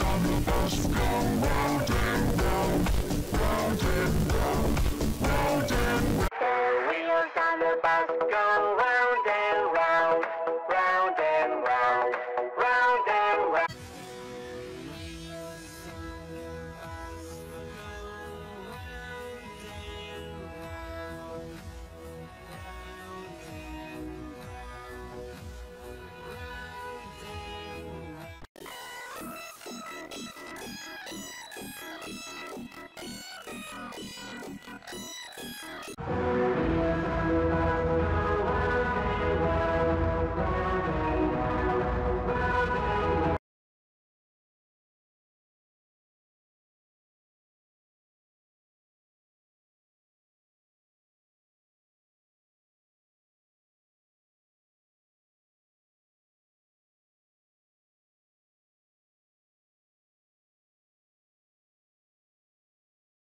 On the bus go round and round, round and round Thank you.